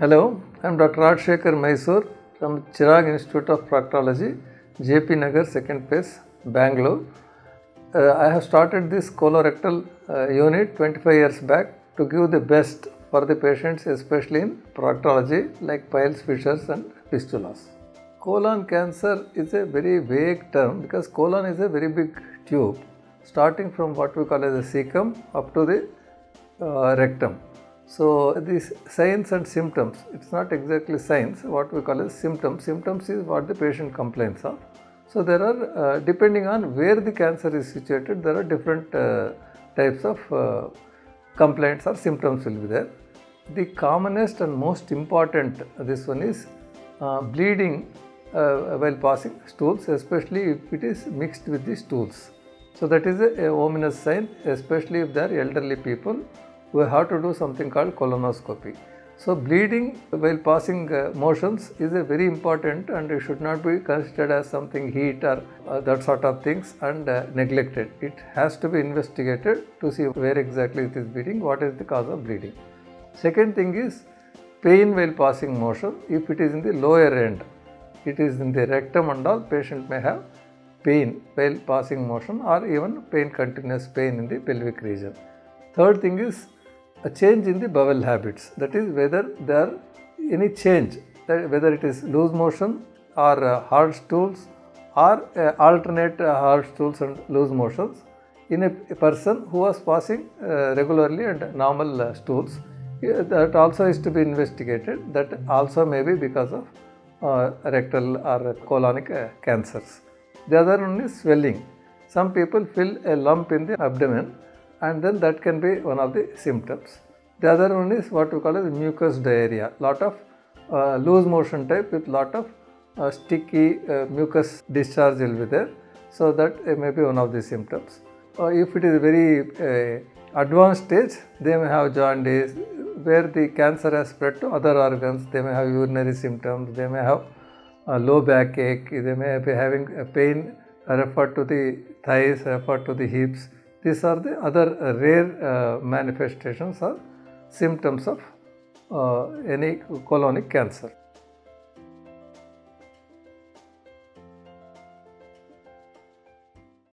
Hello, I am Dr. Rajshekhar Mysore from Chirag Institute of Proctology, JP Nagar, second phase, Bangalore. Uh, I have started this colorectal uh, unit 25 years back to give the best for the patients, especially in proctology like piles, fissures, and fistulas. Colon cancer is a very vague term because colon is a very big tube starting from what we call as the cecum up to the uh, rectum. So these signs and symptoms, it's not exactly signs, what we call as symptoms. Symptoms is what the patient complains of. So there are, uh, depending on where the cancer is situated, there are different uh, types of uh, complaints or symptoms will be there. The commonest and most important, this one is uh, bleeding uh, while passing stools, especially if it is mixed with the stools. So that is a, a ominous sign, especially if they are elderly people who have to do something called colonoscopy. So bleeding while passing uh, motions is a very important and it should not be considered as something heat or uh, that sort of things and uh, neglected. It has to be investigated to see where exactly it is bleeding, what is the cause of bleeding. Second thing is pain while passing motion. If it is in the lower end, it is in the rectum and all, patient may have pain while passing motion or even pain continuous pain in the pelvic region. Third thing is a change in the bowel habits. That is whether there are any change whether it is loose motion or uh, hard stools or uh, alternate uh, hard stools and loose motions in a, a person who was passing uh, regularly and normal uh, stools. That also is to be investigated. That also may be because of uh, rectal or colonic cancers. The other one is swelling. Some people feel a lump in the abdomen and then that can be one of the symptoms. The other one is what we call as mucus diarrhea, lot of uh, loose motion type with lot of uh, sticky uh, mucus discharge will be there. So that uh, may be one of the symptoms. Uh, if it is very uh, advanced stage, they may have jaundice, where the cancer has spread to other organs, they may have urinary symptoms, they may have low back ache, they may be having a pain referred to the thighs, referred to the hips. These are the other uh, rare uh, manifestations or symptoms of uh, any colonic cancer.